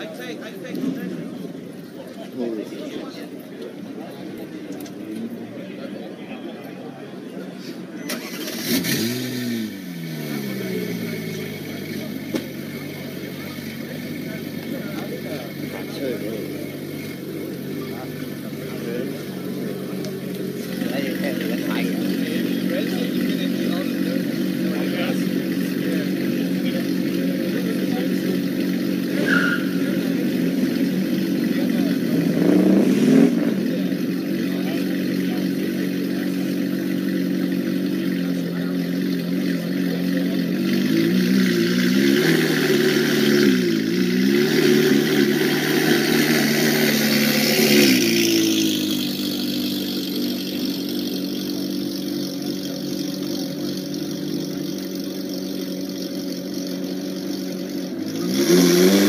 I take, I take Mm-hmm.